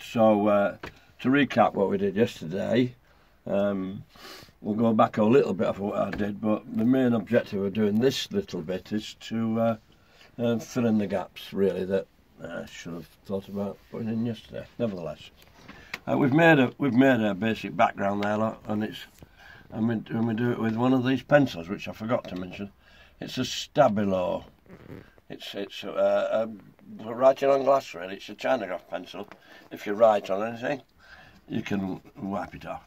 so uh, to recap what we did yesterday, um, we'll go back a little bit of what I did, but the main objective of doing this little bit is to uh, uh, fill in the gaps really that I should have thought about putting in yesterday. Nevertheless, uh, we've made a we've made a basic background there, and it's and we, and we do it with one of these pencils, which I forgot to mention. It's a Stabilo. It's it's uh, a, writing on glass really. It's a china graph pencil. If you write on anything, you can wipe it off.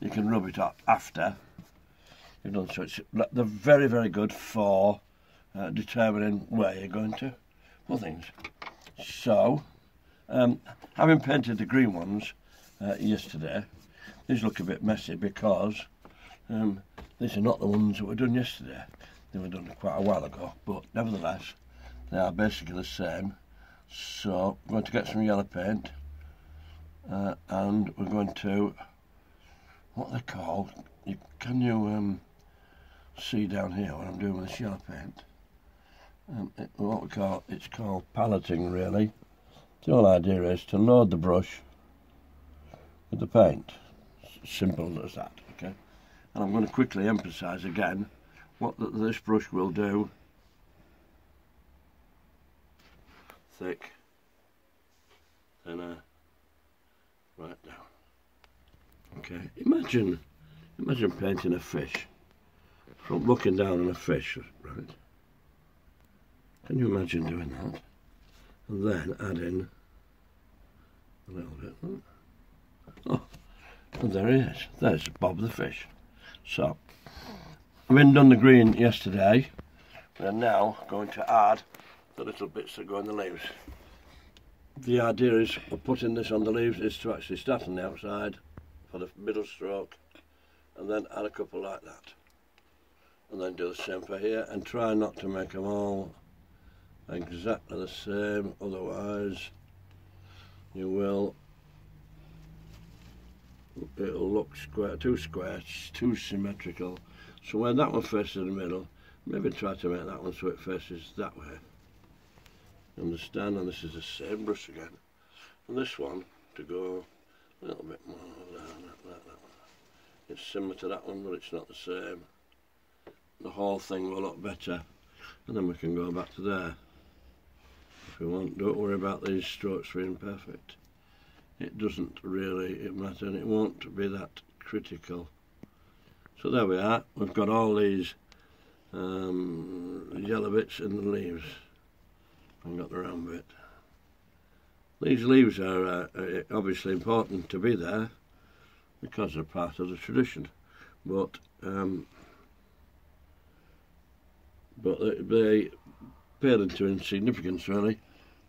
You can rub it off after you've done so. It's, they're very very good for uh, determining where you're going to put things. So, um, having painted the green ones uh, yesterday, these look a bit messy because um, these are not the ones that were done yesterday. They were done quite a while ago, but nevertheless, they are basically the same. So, I'm going to get some yellow paint, uh, and we're going to, what they call, you, can you um, see down here what I'm doing with this yellow paint? Um, it, what we call, it's called paletting really. The whole idea is to load the brush with the paint. Simple as that, okay? And I'm going to quickly emphasise again what the, this brush will do. Thick, thinner, uh, right down. Okay, imagine, imagine painting a fish from looking down on a fish, right? Can you imagine doing that? And then add in a little bit. Oh, and there he is. There's Bob the fish. So, having done the green yesterday, we're now going to add the little bits that go in the leaves. The idea is of putting this on the leaves is to actually start on the outside for the middle stroke and then add a couple like that. And then do the same for here and try not to make them all exactly the same otherwise you will it'll look square too square too symmetrical so when that one faces the middle maybe try to make that one so it faces that way understand and this is the same brush again and this one to go a little bit more like that, that it's similar to that one but it's not the same the whole thing will look better and then we can go back to there if you want. Don't worry about these strokes being perfect. It doesn't really matter and it won't be that critical. So there we are. We've got all these um, yellow bits in the leaves. I've got the round bit. These leaves are uh, obviously important to be there because they're part of the tradition. But um, but they, they pale into insignificance really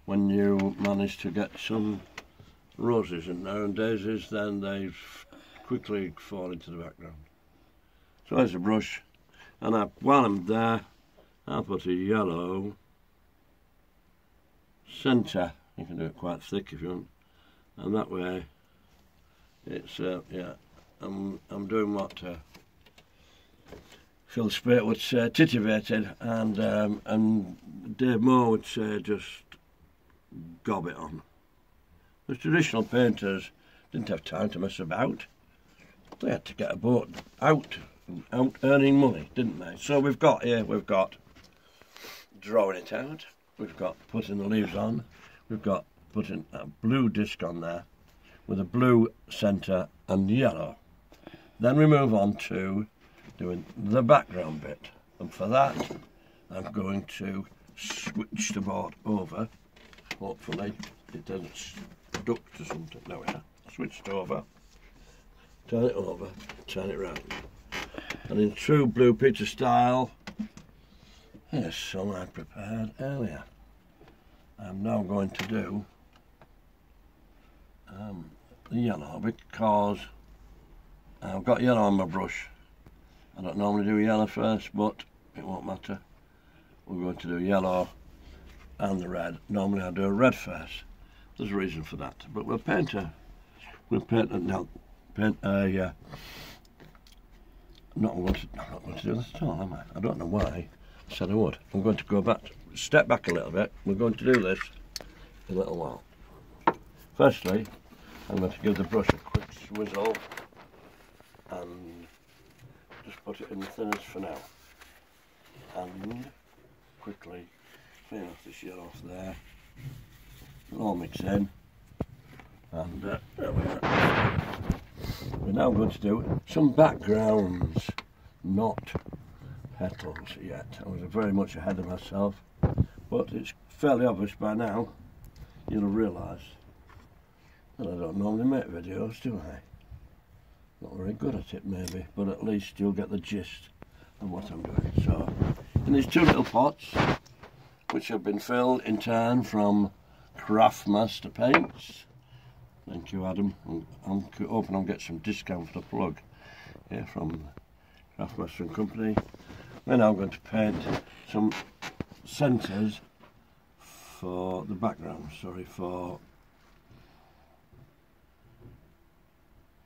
when you manage to get some roses in there and daisies then they quickly fall into the background. So there's a brush and I, while I'm there I'll put a yellow centre, you can do it quite thick if you want and that way it's uh, yeah I'm, I'm doing what uh, Phil Speight would say titivated and um, and Dave Moore would say just gob it on. The traditional painters didn't have time to mess about. They had to get a boat out out earning money, didn't they? So we've got here, we've got drawing it out, we've got putting the leaves on, we've got putting a blue disc on there with a blue centre and yellow. Then we move on to doing the background bit. And for that I'm going to switch the board over. Hopefully it doesn't duck to something. Now we are switched over. Turn it over. Turn it round. And in true Blue Peter style here's some I prepared earlier I'm now going to do um, the yellow because I've got yellow on my brush I don't normally do yellow first, but it won't matter. We're going to do yellow and the red. Normally I do a red first. There's a reason for that. But we'll paint a, we'll paint a, now, paint a, uh, I'm not going to, I'm not going to do this at all, am I? I don't know why Said I would. I'm going to go back, step back a little bit. We're going to do this in a little while. Firstly, I'm going to give the brush a quick swizzle and just put it in the thinners for now. And quickly clean off this yellow off there. It'll all mix in. And uh, there we are. We're now going to do some backgrounds, not petals yet. I was very much ahead of myself, but it's fairly obvious by now, you'll realise that I don't normally make videos, do I? Not very good at it maybe, but at least you'll get the gist of what I'm doing. So, in these two little pots, which have been filled in turn from Craftmaster Paints, Thank you, Adam. I'm, hoping I'll get some discount for the plug here from Craftmaster and Company. We're now going to paint some centres for the background, sorry, for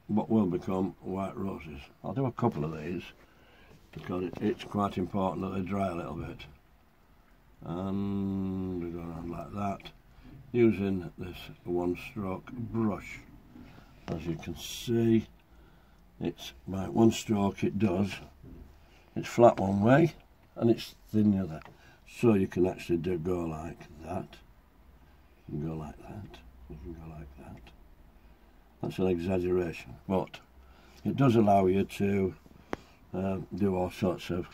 what will become white roses. I'll do a couple of these because it's quite important that they dry a little bit. And we go around like that using this one stroke brush as you can see it's by one stroke it does it's flat one way and it's thin the other. So you can actually do go like that. You can go like that. You can go like that. That's an exaggeration but it does allow you to um, do all sorts of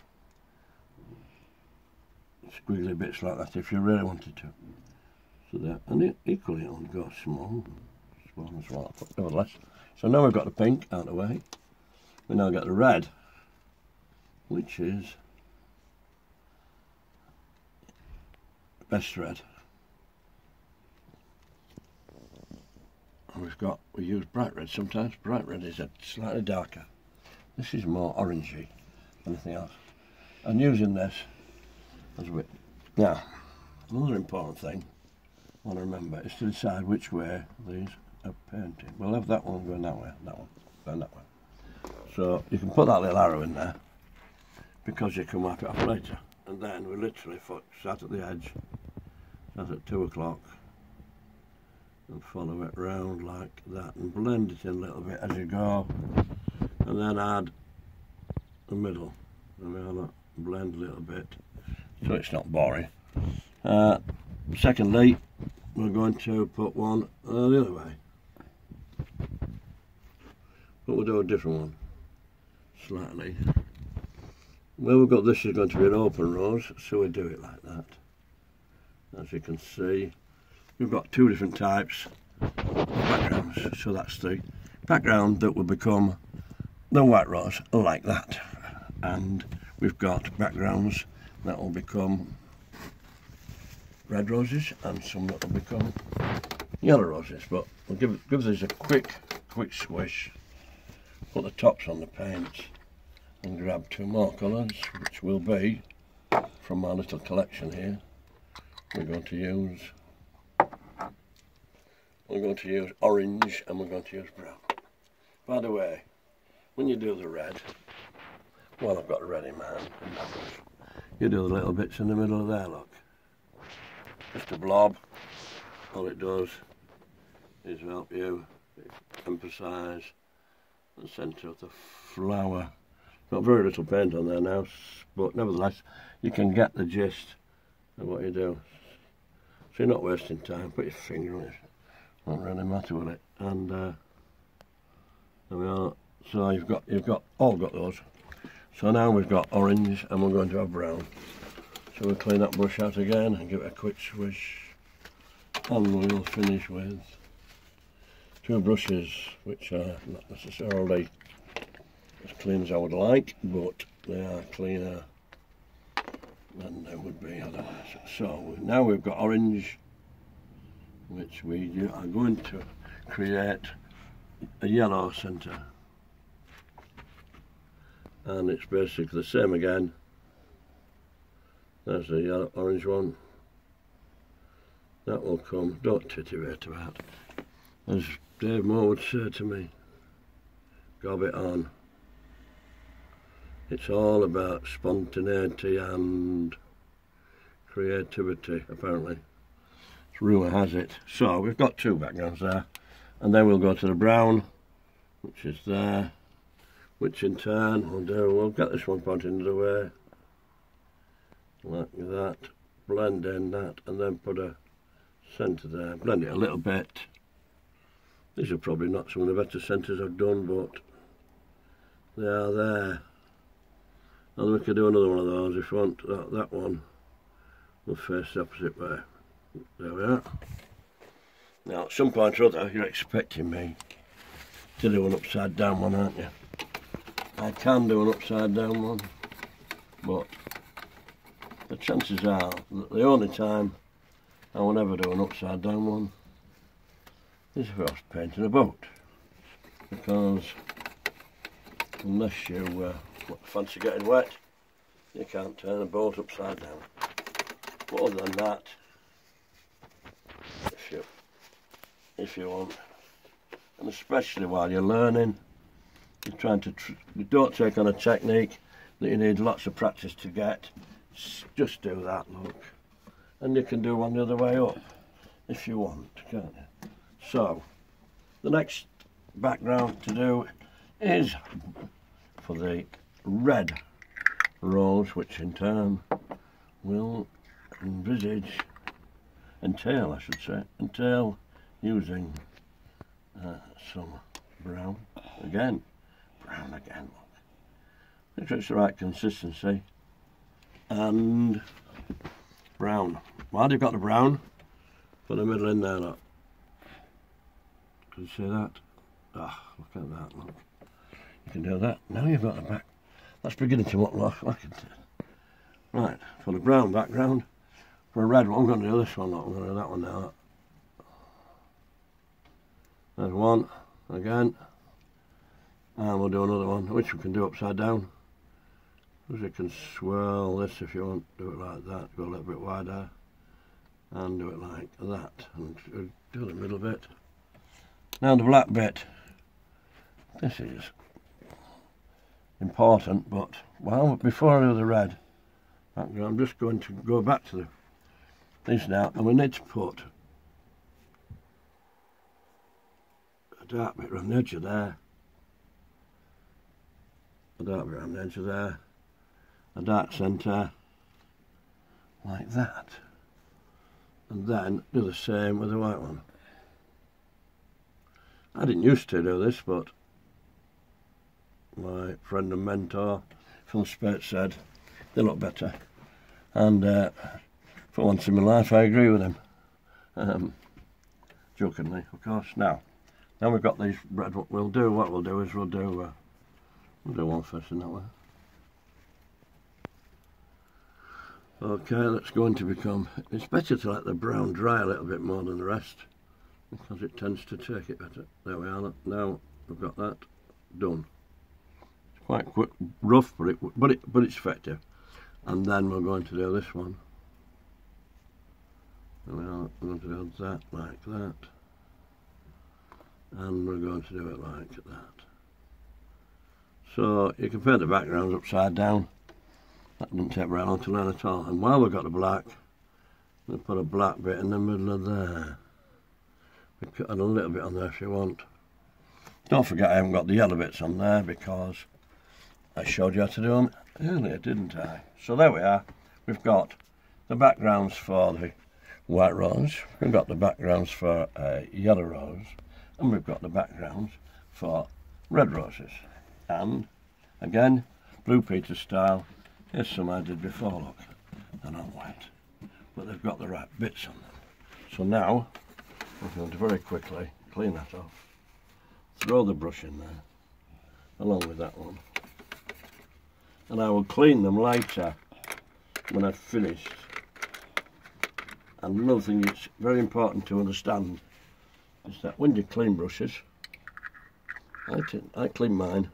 squiggly bits like that if you really wanted to. So there, and it, equally it'll go small, small as well, nevertheless. So now we've got the pink out of the way, we now get the red, which is best red. We've got, we use bright red sometimes, bright red is a slightly darker. This is more orangey than anything else. And using this as we, now, another important thing I want to remember is to decide which way these are painted. We'll have that one going that way, that one going that way. So you can put that little arrow in there because you can wipe it off later. And then we literally sat at the edge, sat at two o'clock and follow it round like that and blend it in a little bit as you go and then add the middle and we'll blend a little bit so it's not boring. Uh, secondly, we're going to put one uh, the other way. But we'll do a different one, slightly. Where we've got this is going to be an open rose, so we do it like that. As you can see, we've got two different types of backgrounds. So that's the background that will become the white rose, like that. And we've got backgrounds that will become red roses and some that will become yellow roses but we'll give, give these a quick quick swish put the tops on the paint and grab two more colours which will be from my little collection here we're going to use we're going to use orange and we're going to use brown by the way when you do the red well I've got the red in you do the little bits in the middle of there look just a blob. All it does is help you emphasise the centre of the flower. Got very little paint on there now, but nevertheless, you can get the gist of what you do. So you're not wasting time. Put your finger on it. Won't really matter with it. And uh, there we are. So you've got you've got all got those. So now we've got orange, and we're going to have brown. So we'll clean that brush out again and give it a quick swish and we'll finish with two brushes which are not necessarily as clean as I would like but they are cleaner than they would be otherwise. So now we've got orange which we are going to create a yellow centre and it's basically the same again there's the yellow orange one. That will come. Don't titivate about. As Dave Moore would say to me, gob it on. It's all about spontaneity and creativity, apparently. Rumour has it. So we've got two backgrounds there. and then we'll go to the brown which is there which in turn oh we'll do we'll get this one pointed into the way like that blend in that and then put a centre there blend it a little bit these are probably not some of the better centres I've done but they are there and we could do another one of those if you want that, that one will face the opposite way there we are now, at some point or other, you're expecting me to do an upside down one, aren't you? I can do an upside down one, but the chances are that the only time I will ever do an upside down one is if I was painting a boat. Because unless you uh, fancy getting wet, you can't turn a boat upside down. But other than that, if you if you want. And especially while you're learning, you're trying to, you don't take on a technique that you need lots of practice to get. Just do that, look. And you can do one the other way up if you want, can't you? So, the next background to do is for the red rose, which in turn will envisage, entail, I should say, entail using uh, some brown again. Brown again make sure it's the right consistency and brown. While you've got the brown? Put the middle in there look. Can you see that? Ah look at that look can do that now you've got the back that's beginning to look like, like it right for the brown background for a red one I'm going to do this one. I'm going to do that one now there's one again. And we'll do another one, which we can do upside down. Because you can swirl this if you want, do it like that, go a little bit wider. And do it like that. And do the middle bit. Now the black bit. This is important, but well, before I do the red, I'm just going to go back to the, these now, and we need to put a dark bit around the edge of there, a dark bit around the edge of there, a dark centre, like that. And then do the same with the white one. I didn't used to do this, but my friend and mentor, Phil Speight, said they look better. And uh, for once in my life, I agree with him. Um, jokingly, of course. Now, now we've got these red, what we'll do, what we'll do is we'll do, uh, we'll do one first in that way. Okay, that's going to become, it's better to let the brown dry a little bit more than the rest because it tends to take it better. There we are, now we've got that done. Quite quick, rough, but, it, but, it, but it's effective. And then we're going to do this one. There we are, going to do that like that and we're going to do it like that. So you can paint the backgrounds upside down. That doesn't take very long to learn at all. And while we've got the black, we'll put a black bit in the middle of there. We cut a little bit on there if you want. Don't forget I haven't got the yellow bits on there because I showed you how to do them earlier, didn't I? So there we are. We've got the backgrounds for the white rose. We've got the backgrounds for uh, yellow rose and we've got the backgrounds for red roses and again blue peter style here's some I did before look they're not white, but they've got the right bits on them so now I'm going to very quickly clean that off throw the brush in there along with that one and I will clean them later when I've finished and another thing it's very important to understand is that when you clean brushes, I, I clean mine,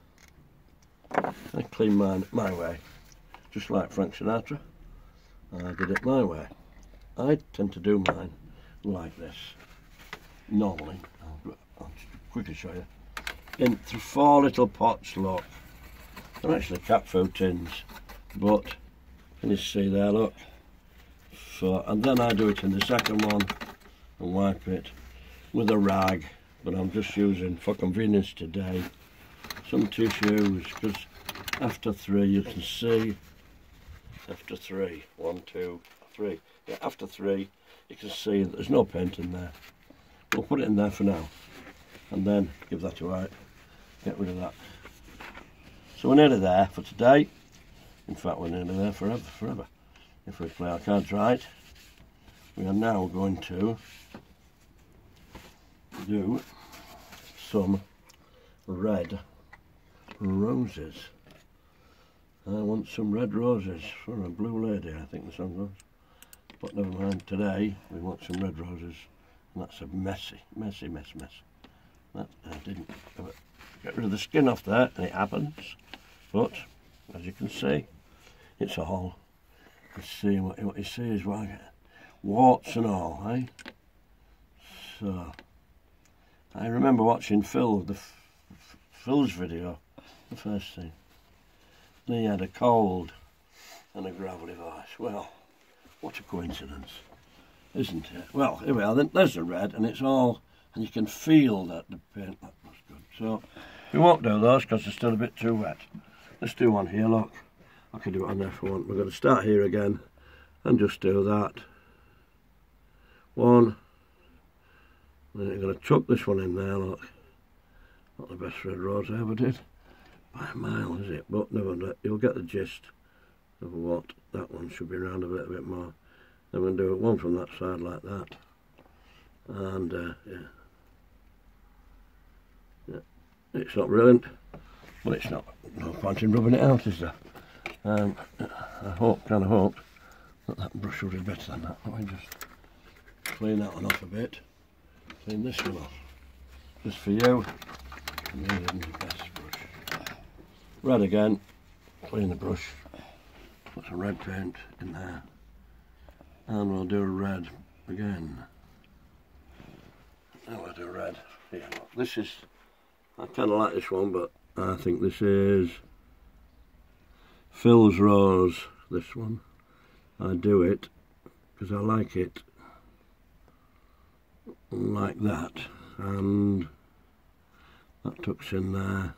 I clean mine my way, just like Frank Sinatra. I did it my way. I tend to do mine like this, normally. I'll, I'll quickly show you. In four little pots, look. They're actually cat food tins, but can you see there, look? So, and then I do it in the second one and wipe it with a rag but I'm just using for convenience today some tissues because after three you can see after three one two three yeah after three you can see there's no paint in there we'll put it in there for now and then give that a wipe get rid of that so we're nearly there for today in fact we're nearly there forever forever if we play our cards right we are now going to do some red roses. I want some red roses for a blue lady, I think the song goes. But never mind, today we want some red roses. And that's a messy, messy mess, mess. That I didn't get rid of the skin off there, and it happens. But, as you can see, it's all. You see what, what you see is get. Warts and all, eh? So, I remember watching Phil, the Phil's video, the first thing. He had a cold and a gravelly voice. Well, what a coincidence, isn't it? Well, here we are. Then there's the red, and it's all, and you can feel that the paint that was good. So we won't do those because they're still a bit too wet. Let's do one here. Look, I can do it on there if I want. We're going to start here again, and just do that. One. Then you're going to chuck this one in there. Look, not the best red rose I ever did by a mile, is it? But never mind, you'll get the gist of what that one should be around a little bit more. Then we'll do it one from that side like that. And, uh, yeah. yeah. It's not brilliant, but it's not, no point in rubbing it out, is there? Um, I hope, kind of hope, that that brush will be better than that. Let me just clean that one off a bit. Clean this one off. Just for you. best red again, clean the brush, put some red paint in there, and we'll do red again. Now we'll do red. Yeah, this is, I kind of like this one, but I think this is Phil's Rose, this one. I do it because I like it like that, and that tucks in there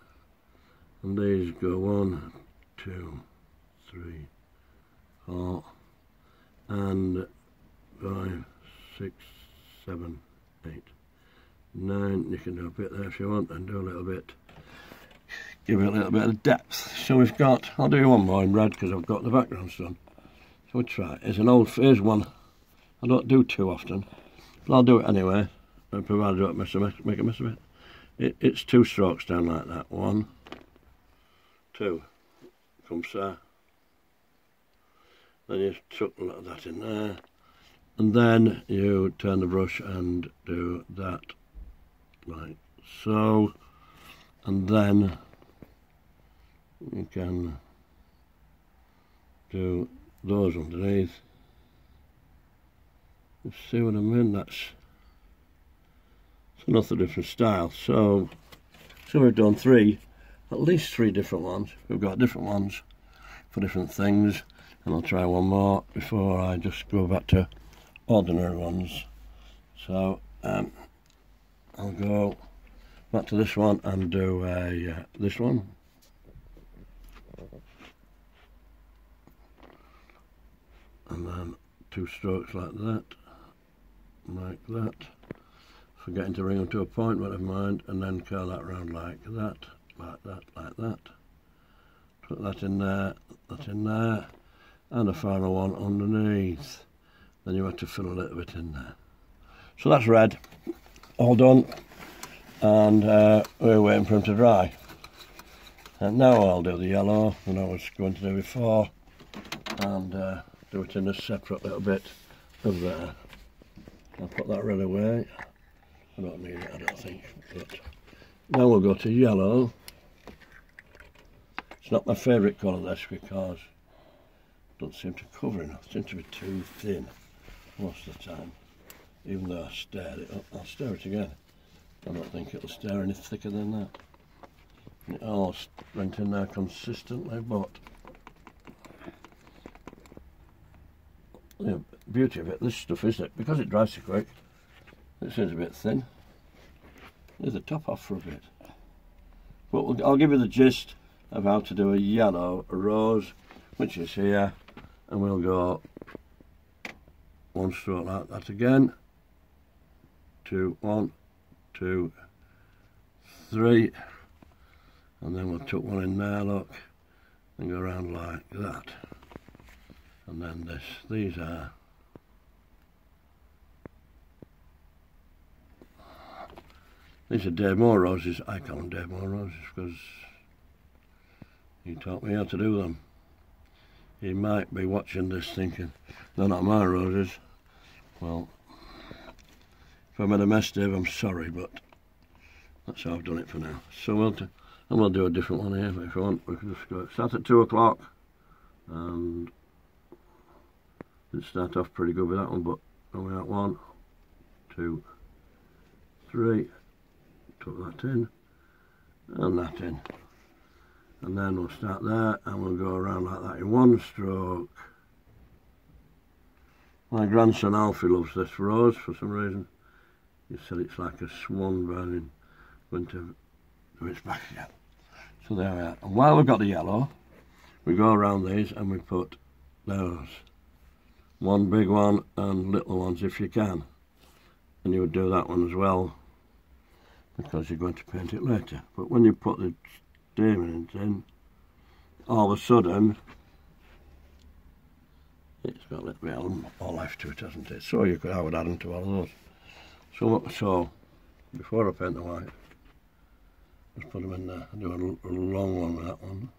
and these go one, two, three, four, and five, six, seven, eight, nine. You can do a bit there if you want, and do a little bit. Give it a little bit of depth. So we've got. I'll do one more in red because I've got the background done. So we'll try. It's an old. Here's one. I don't do too often, but I'll do it anyway, provided I don't mess make a mess of it. it. It's two strokes down like that. One two from so then you chuck that in there and then you turn the brush and do that like so and then you can do those underneath you see what I mean that's it's another different style so so we've done three at least three different ones. We've got different ones for different things and I'll try one more before I just go back to ordinary ones. So um, I'll go back to this one and do a, uh, this one. And then two strokes like that, like that. Forgetting to bring them to a point, but never mind, and then curl that round like that like that, like that. Put that in there, that in there, and a final one underneath. Then you have to fill a little bit in there. So that's red, all done, and uh, we're waiting for them to dry. And now I'll do the yellow, that I was going to do before, and uh, do it in a separate little bit of there. I'll put that red away. I don't need it, I don't think. But now we'll go to yellow. It's not my favourite colour this because it doesn't seem to cover enough. It seems to be too thin most of the time. Even though I stir it up, I'll stir it again. I don't think it'll stir any thicker than that. And it all went in there consistently, but the beauty of it, this stuff is it, because it dries so quick, this is a bit thin. leave the top off for a bit. But we'll, I'll give you the gist of how to do a yellow rose, which is here, and we'll go one stroke like that again. Two, one, two, three, and then we'll tuck one in there, look, and go around like that. And then this, these are These are Dave Moore roses. I call them Dave Moore roses because he taught me how to do them. He might be watching this thinking, they're not my roses. Well, if I made a mess, Dave, I'm sorry, but that's how I've done it for now. So we'll, and we'll do a different one here, if you want, we can just go. Start at 2 o'clock, and it start off pretty good with that one, but only at one, two, three, tuck that in, and that in and then we'll start there and we'll go around like that in one stroke. My grandson Alfie loves this rose for some reason. He said it's like a swan burning to do its back again. So there we are. And while we've got the yellow, we go around these and we put those. One big one and little ones if you can. And you would do that one as well because you're going to paint it later. But when you put the diamond in, all of a sudden, it's got a little bit more life to it, hasn't it? So you could, I would add them to all of those. So, so before I paint the white, just put them in there. do a, a long one with that one.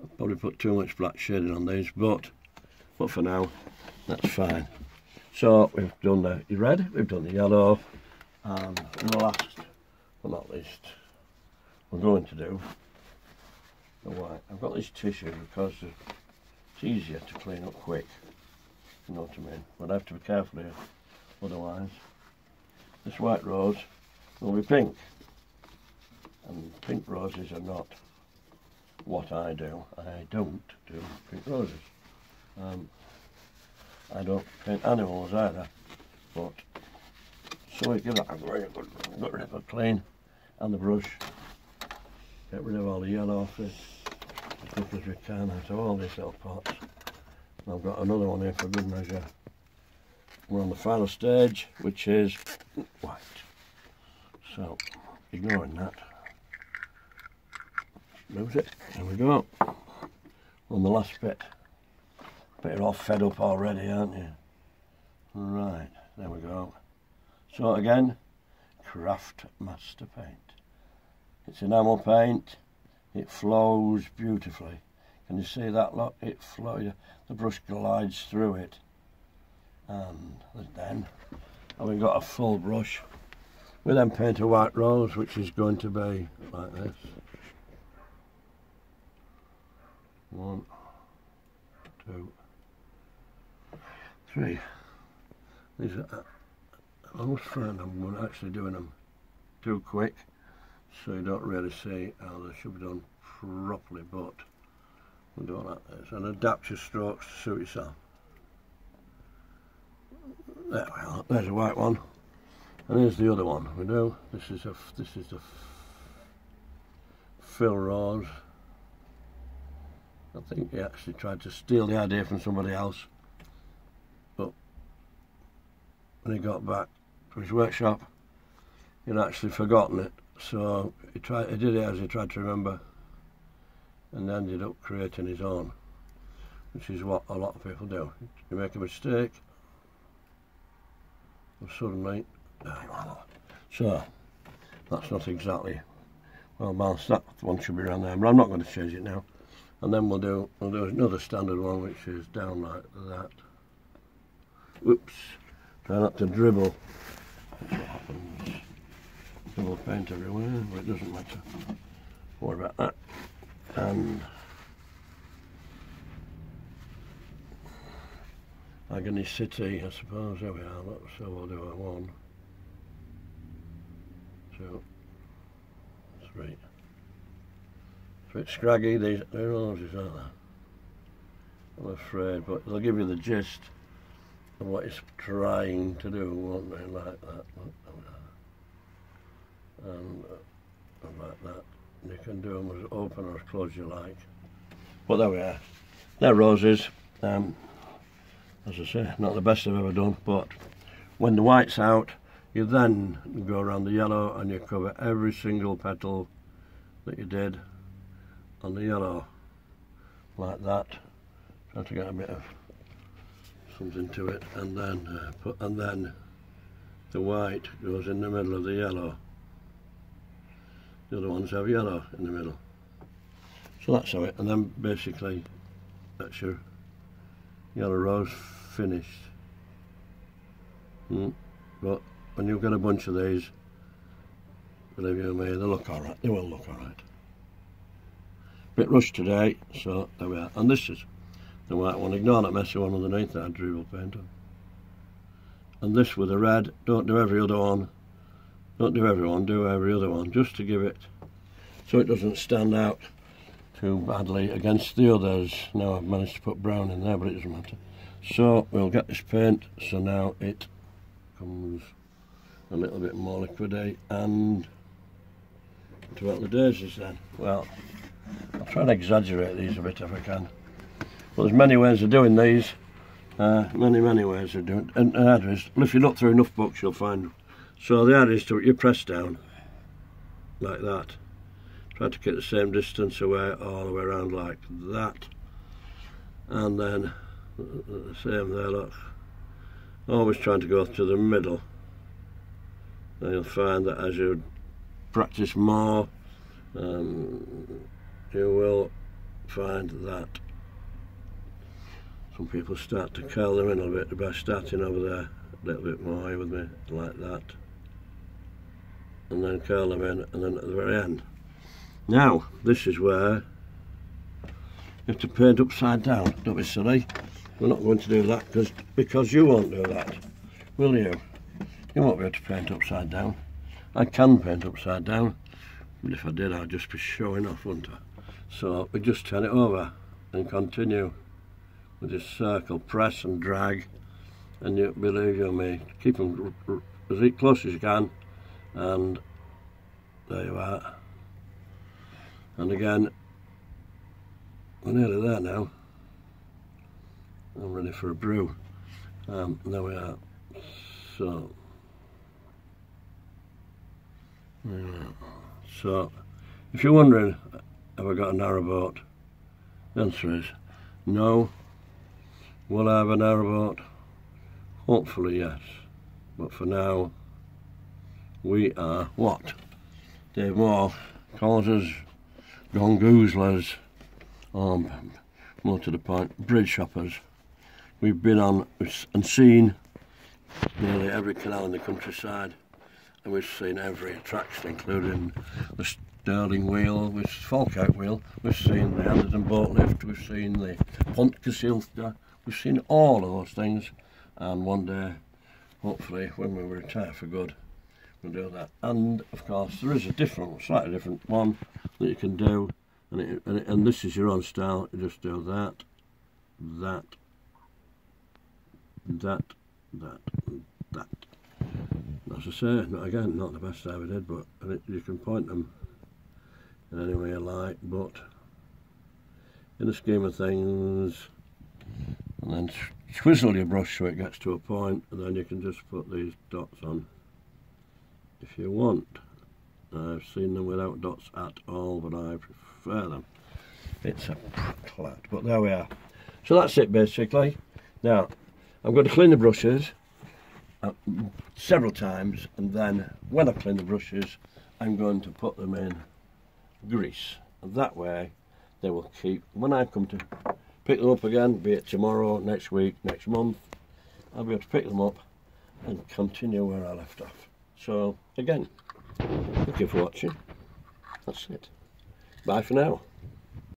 I'll probably put too much black shading on these, but but for now, that's fine. So we've done the red, we've done the yellow, and the last but not least, we're going to do the white. I've got this tissue because it's easier to clean up quick. You know what I mean? But I have to be careful here, otherwise this white rose will be pink. And pink roses are not what I do. I don't do pink roses. Um, I don't paint animals either, but so we give that a very good, good rip of clean and the brush get rid of all the yellow off this as quick as we can out of all these little pots. And I've got another one here for good measure. We're on the final stage, which is white. So, ignoring that, lose it. There we go. On the last bit. But you're all fed up already, aren't you? Right, there we go. So again, Craft Master Paint. It's enamel paint. It flows beautifully. Can you see that? Look, it flows. The brush glides through it. And then, and we've got a full brush, we then paint a white rose, which is going to be like this. One, two, three. These are, I was afraid I'm actually doing them too quick so you don't really see how they should be done properly but we'll do it like this and adapt your strokes to suit yourself. There we are. There's a white one. And here's the other one. We do this is a this is the Phil Rose. I think he actually tried to steal the idea from somebody else but when he got back to his workshop he'd actually forgotten it so he tried. He did it as he tried to remember, and ended up creating his own, which is what a lot of people do. You make a mistake, and suddenly, so that's not exactly well. That one should be around there, but I'm not going to change it now. And then we'll do we'll do another standard one, which is down like that. Whoops! Try not to dribble. That's what happens paint everywhere, but it doesn't matter. What about that? And Agony City, I suppose. There we are. Uh, so we'll do a one, two, three. It's a bit scraggy, these they're roses, aren't they? I'm afraid, but they'll give you the gist what it's trying to do, won't they, like that. and, uh, like that. You can do them as open or as close as you like. But there we are. They're roses. Um, as I say, not the best I've ever done, but when the white's out, you then go around the yellow and you cover every single petal that you did on the yellow, like that. Try to get a bit of something to it, and then uh, put, and then the white goes in the middle of the yellow. The other ones have yellow in the middle. So that's how it, and then basically that's your yellow rose finished. Mm. But when you've got a bunch of these, believe you me, they look alright. They will look alright. Bit rushed today, so there we are. And this is the white one. Ignore that messy one underneath that I dribble paint on. And this with the red, don't do every other one. Don't do every one, do every other one, just to give it so it doesn't stand out too badly against the others. Now I've managed to put brown in there, but it doesn't matter. So we'll get this paint, so now it comes a little bit more liquidy and to what the daisies then. Well, I'll try and exaggerate these a bit if I can. But there's many ways of doing these. Uh, many, many ways of doing it. And the idea is, well, if you look through enough books, you'll find. So the idea is to you press down like that. Try to get the same distance away all the way around like that. And then the same there, look. Always trying to go to the middle. Then you'll find that as you practice more, um, you will find that some people start to curl them in a little bit by starting over there a little bit more with me, like that. And then curl them in, and then at the very end. Now, this is where you have to paint upside down. Don't be silly. We're not going to do that because because you won't do that, will you? You won't be able to paint upside down. I can paint upside down, but if I did, I'd just be showing off, wouldn't I? So we just turn it over and continue with this circle, press and drag, and you believe you me, keep them as close as you can, and there you are. And again, we're nearly there now. I'm ready for a brew. Um, there we are. So, so if you're wondering, have I got a narrowboat? The answer is no. Will I have a narrowboat? Hopefully, yes. But for now, we are what? Dave Moore calls us gongoozlers, um, more to the point, bridge shoppers. We've been on and seen nearly every canal in the countryside and we've seen every attraction including the Stirling Wheel, with Falkirk Wheel, we've seen the Anderton Boat Lift, we've seen the Pontcysyllte, we've seen all of those things and one day hopefully when we retire for good we'll do that and of course there is a different slightly different one that you can do and, it, and, it, and this is your own style you just do that that that, that, that. As I say, not again, not the best I ever did, but you can point them in any way you like, but in the scheme of things, and then swizzle your brush so it gets to a point, and then you can just put these dots on if you want. I've seen them without dots at all, but I prefer them. It's a clat, but there we are. So that's it basically. Now, I'm going to clean the brushes uh, several times and then when I clean the brushes I'm going to put them in grease and that way they will keep when I come to pick them up again be it tomorrow next week next month. I'll be able to pick them up and continue where I left off. So again thank you for watching. That's it. Bye for now